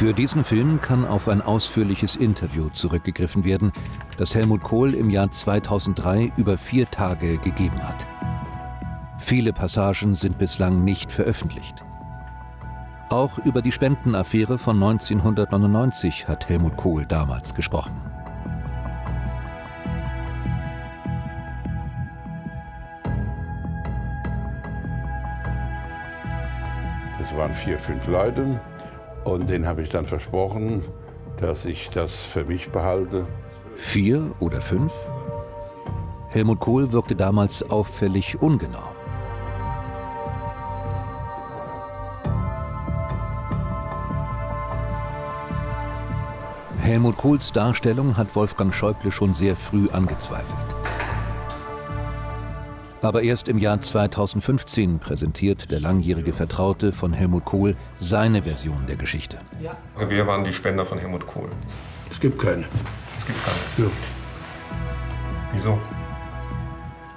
Für diesen Film kann auf ein ausführliches Interview zurückgegriffen werden, das Helmut Kohl im Jahr 2003 über vier Tage gegeben hat. Viele Passagen sind bislang nicht veröffentlicht. Auch über die Spendenaffäre von 1999 hat Helmut Kohl damals gesprochen. Es waren vier, fünf Leute und denen habe ich dann versprochen, dass ich das für mich behalte. Vier oder fünf? Helmut Kohl wirkte damals auffällig ungenau. Helmut Kohls Darstellung hat Wolfgang Schäuble schon sehr früh angezweifelt. Aber erst im Jahr 2015 präsentiert der langjährige Vertraute von Helmut Kohl seine Version der Geschichte. Wir waren die Spender von Helmut Kohl. Es gibt keine. Es gibt keine. Ja. Wieso?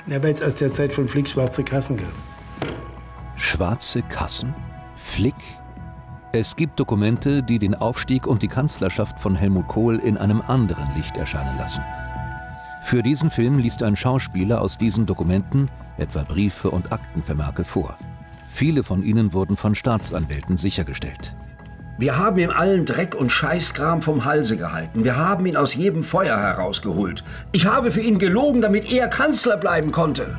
Ja, weil es aus der Zeit von Flick schwarze Kassen gab. Schwarze Kassen? Flick? Es gibt Dokumente, die den Aufstieg und die Kanzlerschaft von Helmut Kohl in einem anderen Licht erscheinen lassen. Für diesen Film liest ein Schauspieler aus diesen Dokumenten etwa Briefe und Aktenvermerke vor. Viele von ihnen wurden von Staatsanwälten sichergestellt. Wir haben ihm allen Dreck und Scheißkram vom Halse gehalten. Wir haben ihn aus jedem Feuer herausgeholt. Ich habe für ihn gelogen, damit er Kanzler bleiben konnte.